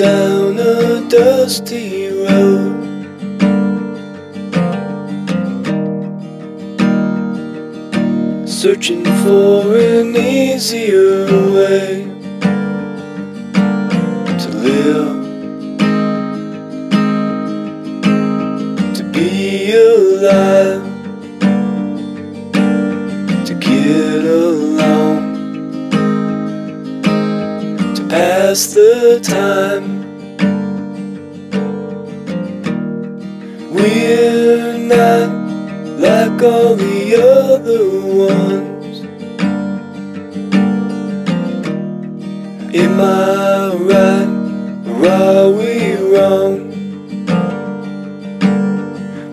down a dusty road. Searching for an easier way to live, to be alive, to get along, pass the time. We're not like all the other ones. Am I right or are we wrong?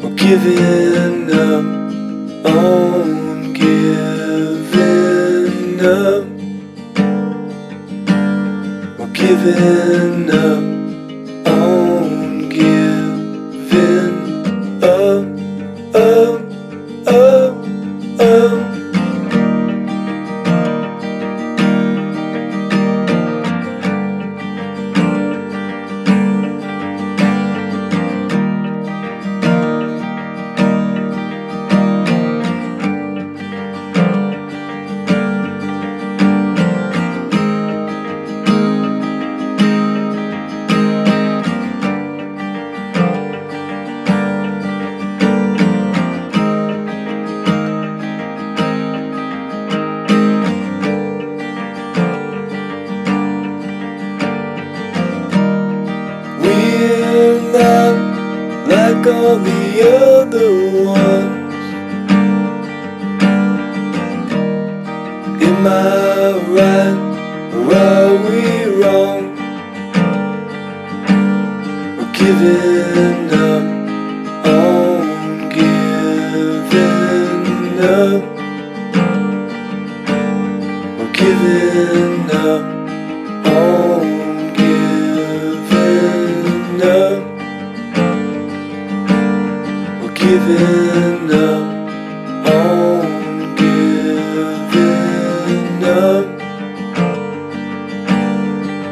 We're giving up on giving up. Giving up like all the other ones. Am I right or are we wrong? We're giving up on giving up. We're giving giving up. On giving up.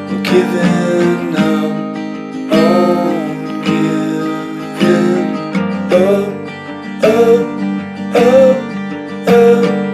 We're giving up. On giving up. Up up up